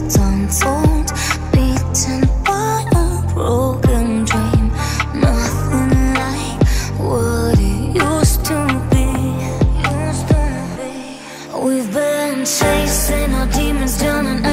untold, beaten by a broken dream. Nothing like what it used to be. We've been chasing our demons down and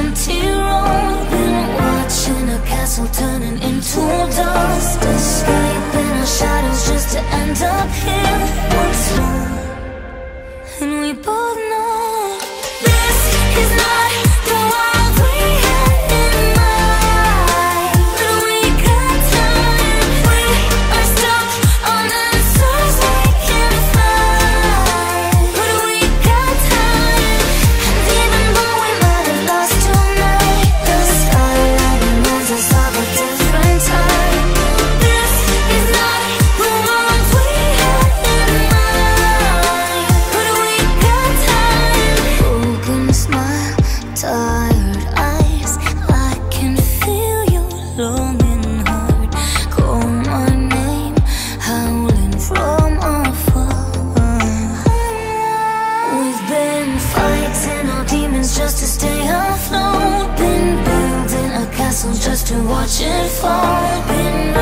spirits and our demons just to stay afloat. Been building a castle just to watch it fall. Been